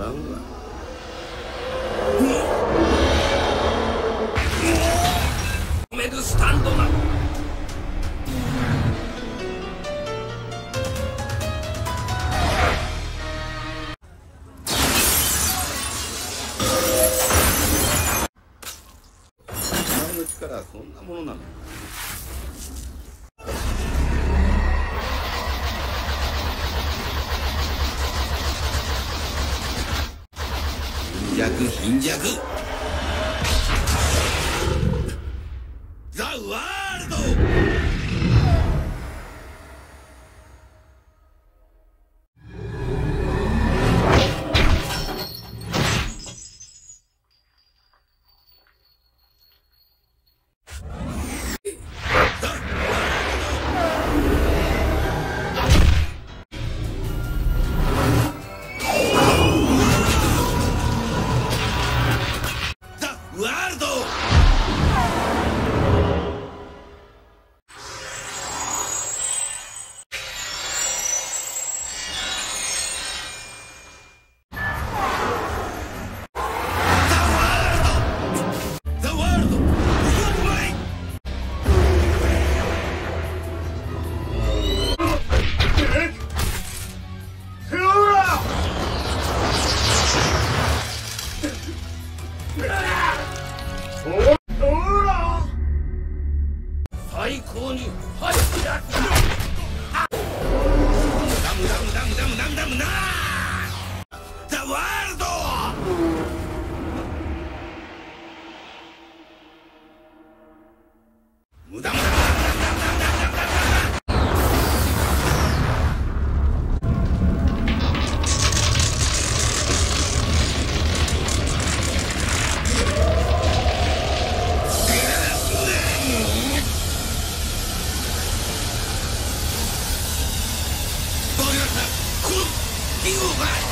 らんわ。力はそんなものなの弱貧弱。¡Eduardo! e o.